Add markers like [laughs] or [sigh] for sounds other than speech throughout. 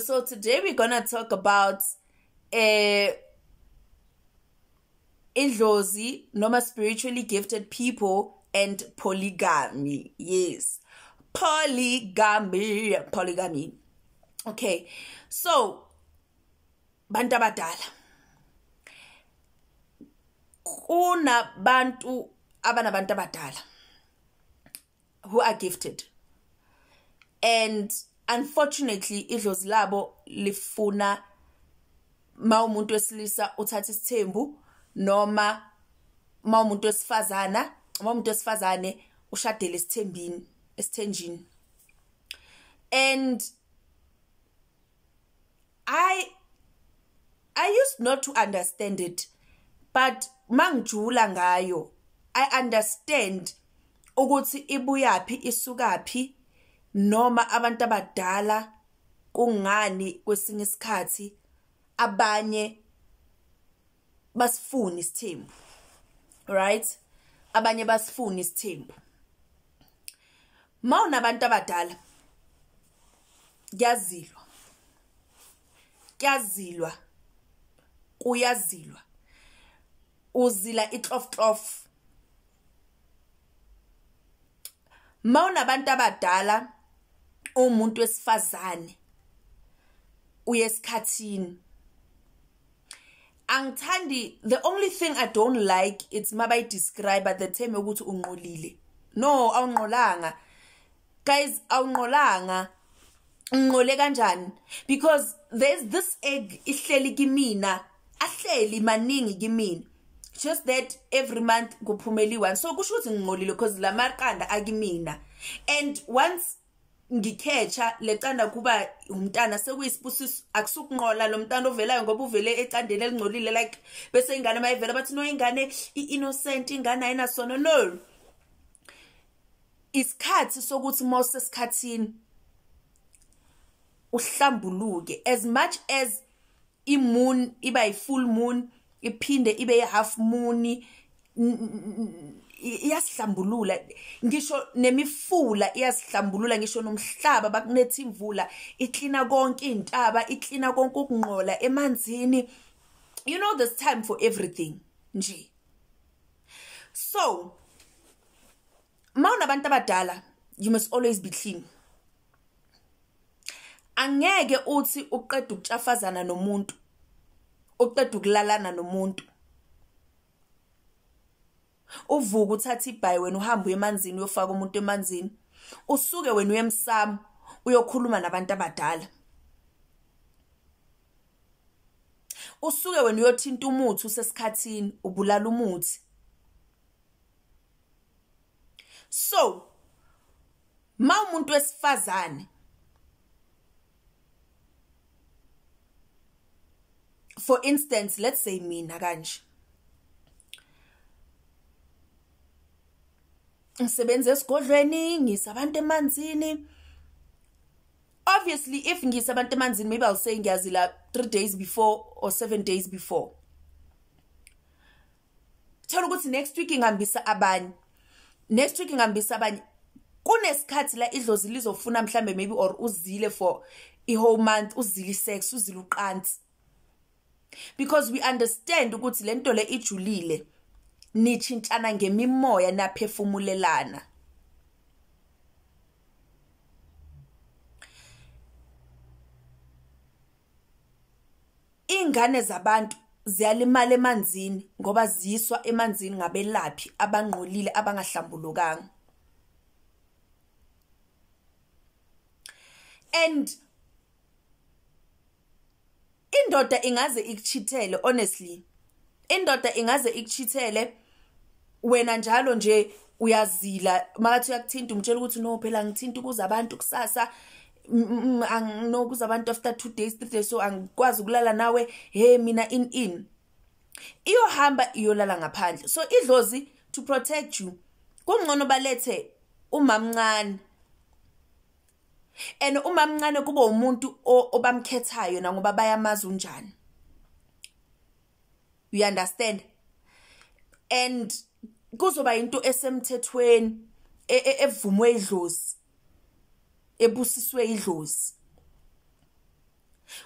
so today we're gonna talk about eh indlozi noma spiritually gifted people and polygamy. Yes. Polygamy. Polygamy. Okay. So bantu abadala. Kunabantu abanabantu who are gifted and unfortunately idlozi labo lifuna ma umuntu wesilisa uthatha isithembu noma ma umuntu wesifazana uma umuntu wesifazane ushadele isithembini esithenjini. And i i used not to understand it but mangijula ngayo i understand ukuthi ibuyapi isukapi noma abantu abadala kungani kwesinye isikhathi abanye basifuna isithembu right? Abanye basifuna isithembu. Mawunabantu abadala kuyazilwa kuyazilwa kuyazilwa. Uzila itloftlof mawunabantu abadala umuntu wesifazane uyesikhathini. Angithandi the only thing i don't like it's mabayi describe the term ukuthi unqolile. No awunqolanga. Guys awunqolanga. Unqole kanjani? Because there's this egg ihleli kimina ahleli maningi kimina. Just that every month kuphumela i1 so kusho ukuthi nginqolile because lamaqanda akimina. And once ngikhetha lecanda kuba umntana sekuyisibusiso akusukunqola lo mntana ovelayo ngoba uvele ecandeni elingcolile like bese ingane mayivela bathi no ingane i-innocent ingane ayinasono. No. Isikhathi sokuthi mose esikhathini uhlambuluke. As much as imoon iba yi-full moon iphinde ibe yi-half moon iyasihlambulula ngisho nemifula iyasihlambulula ngisho nomhlaba bakunethi imvula iklina konke intaba iklina konke ukungqola emanzini. You know there's time for everything nje. So mawunabantu abadala you must always be clean. Angeke uthi uqeda ukutshafazana nomuntu uqeda ukulalana nomuntu. Uvuka uthatha ibhayi wena uhamba emanzini uyofaka umuntu emanzini. Usuke wena uyemsamo uyokhuluma nabantu abadala. Usuke wena uyothinta umuthi usesikhathini ubulala umuthi. So ma umuntu wesifazane for instance let's say mina kanje. Ngisebenza esigodlweni ngisabantu emanzini. Obviously if ngisabantu emanzini maybe i'll say ngiyazila 3 days before or 7 days before. Thola ukuthi next week ngihambisa abanye. Next week ngihambisa abanye. Kunesikhathi la idlozi lizofuna mhlambe maybe or uzile for i whole month uzile sex uzile uqansi. Because we understand ukuthi lento le ijulile. Nitshintshana ngemimoya naphefumulelana. Ingane zabantu ziyalimala emanzini ngoba ziyiswa emanzini ngabelaphi abangqolile abangahlambulukanga. And indoda ingaze ikuchithele honestly indoda ingaze ikuchithele wena njalo nje uyazila. Makathi uyakuthinta umtshela ukuthi no phela ngithinta ukuze abantu kusasa. Anginokuza abantu after 2 days 3 days so angikwazi ukulala nawe. Hey mina in in. Iyohamba iyolala ngaphandle. So idlozi to protect you kungcono balethe umamncane and umamncane kuba umuntu obamkhethayo na ngoba bayamaza unjani. You understand? And kuzoba into esemthethweni evumwe idlozi ebusiswe idlozi.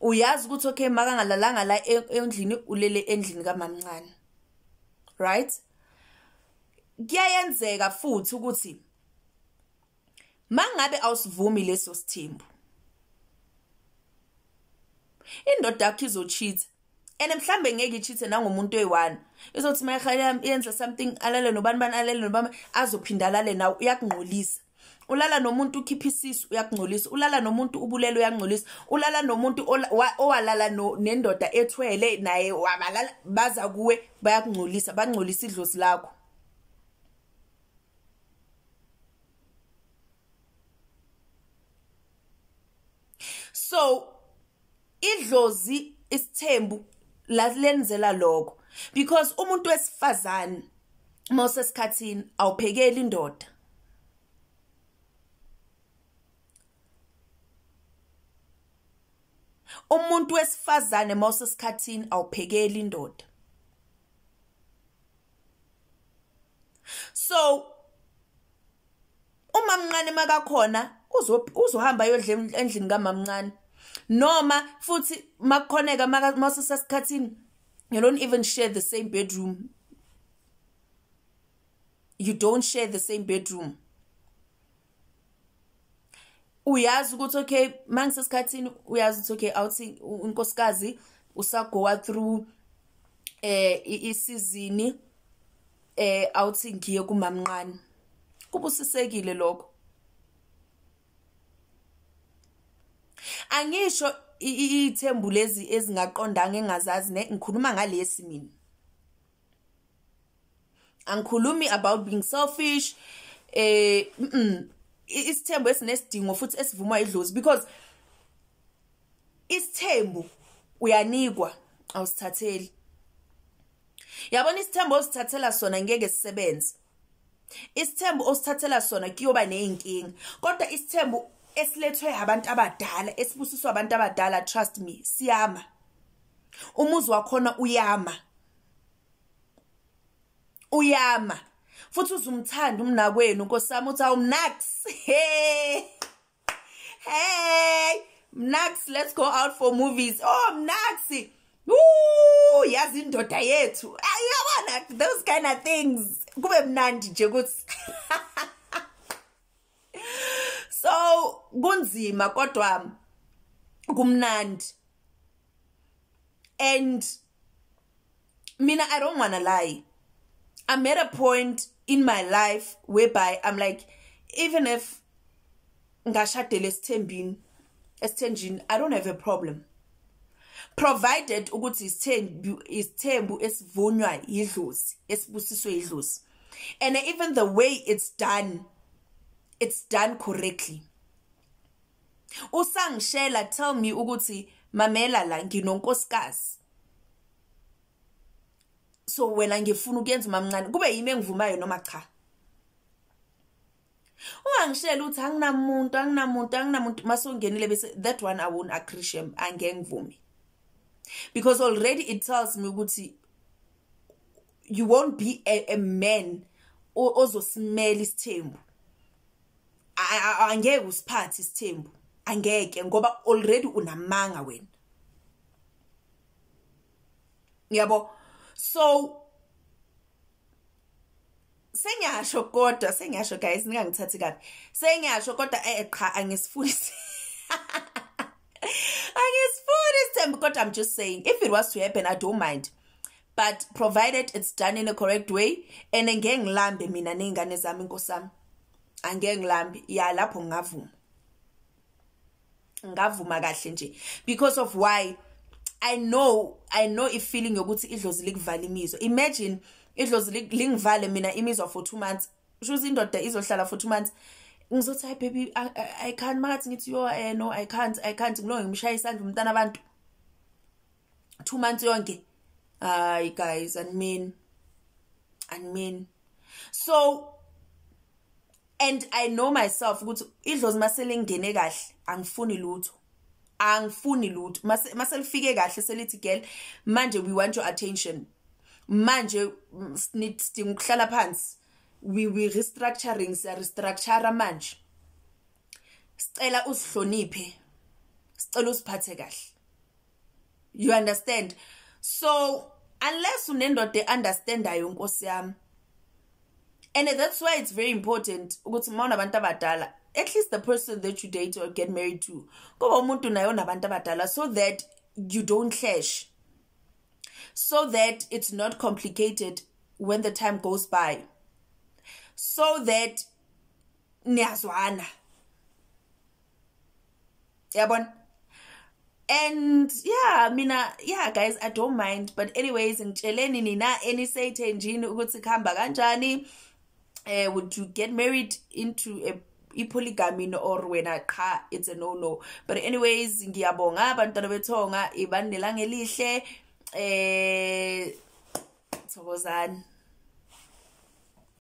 Uyazi ukuthi okay makangalalanga la e, endlini ulele endlini kamamncane right? Kuyayenzeka futhi ukuthi mangabe awusivumi leso sithembu indoda yakho izocheat and mhlambe ngeke ichithe nangomuntu oyi1 izothi mayekhala yenza something alale nobani bani alale nobani azophinda alale nawe uyakungqolisa ulala nomuntu ukhipha isisu uyakungcolisa. Ulala nomuntu ubulele uyangcolisa ulala nomuntu owalala nendoda ethwele naye wabalala baza kuwe bayakungcolisa bangcolisa idlozi lakho. So idlozi isithembu lalenzela lokho. Because umuntu wesifazane mosesikhathini awuphekeli indoda. Umuntu wesifazane mosesikhathini awuphekeli indoda. So uma mncane makakhona uzohamba yodla endlini kamamncane. Noma futhi makukhoneka masesikhathini you don't even share the same bedroom. You don't share the same bedroom. Uyazi ukuthi okay mangisesikhathini uyazi ukuthi okay awuthi unkosikazi usagoa through eh isizini eh awuthi ngiye kumamncane. Kubusisekile lokho. Angisho ithembu lezi ezingaqondanga engazazi ne ngikhuluma ngalesi mina. Angikhulumi about being selfish eh isithembu esinesidingo futhi esivuma idlozi because isithembu uyanikwa awusithatheli. Yabona isithembu osithathela sona ngeke sisebenze. Isithembu osithathela sona kuyoba nezinkinga kodwa isithembu esilethwe abantu abadala esibusiswa abantu abadala trust me siyama. Umuzi wakhona uyama. Uyama. Futhi uzumthanda umnakwenu nkosami uthi awumnax hey hey mnax let's go out for movies. Oh mnax Woo yazi indoda yethu. Ayabona those kind of things. Kube mnandi nje ukuthi [laughs] kunzima kodwa kumnandi. And mina i don't want to lie. I'm at a point in my life whereby i'm like even if ngashadele esithembini esithenjini i don't have a problem. Provided ukuthi isithembu isithembu esivunywa idlozi esibusiswe idlozi and even the way it's done it's done correctly usangishela tell me ukuthi mamela la nginonkosikazi. So wena ngifuna ukuyenza mamncane kube yimi engivumayo noma cha? Ungangishela uthi anginamuntu anginamuntu anginamuntu. Masongenile bese that one i won't appreciate angeke ngivumi because already it tells me ukuthi you won't be a, a man ozosimela isithembu. Angeke usiphathe isithembu. Angeke ngoba already unamanga wena. Yabo? So sengiyasho kodwa sengiyasho guys ningangithathi kabi. Sengiyasho kodwa eqha angisifundisi. [laughs] Angisifuni isithembu kodwa i'm just saying if it was to happen i don't mind. But provided it's done in a correct way and ngeke ngilambe mina nezingane zami inkosami angeke ngilambi ya lapho ngavuma ngavuma kahle nje. Because of why i know i know if feeling yokuthi idlozi likuvala imizwa. Imagine idlozi lingivale mina imizwa for 2 months. Shuthi indoda izohlala for 2 months. Ngizothi hi baby I, I, I can't makathi ngithi yo eh no I can't I can't. Ngilonge ngimshaya isandla umntana abantu. 2 months yonke. Ay guys and mean and mean so and i know myself ukuthi idlozi maselingene kahle angifuni lutho. Angifuni lutho. Maselifike kahle selithi girl manje we want your attention. Manje sidinga ukuhlala phansi. We we restructuring siya restructure manje. Sicela usihloniphe. Sicela usiphathe kahle. You understand? So unless unendoda eunderstandayo nkosi yami and that's why it's very important unabantu at least the person that you date or get married to kuba umuntu naye onabantu abadala so that you don't clash. So that it's not complicated when the time goes by. So that niyazwana. Yabona? And yeah mina yeah guys i don't mind but anyways ngitsheleni nina enisayithe njini ukuthi khamba kanjani uh, would you get married into a ipolygamy or when wena cha it's a no no but anyways ngiyabonga abantwana bethonga ibanelanga elihle. Eh thokozani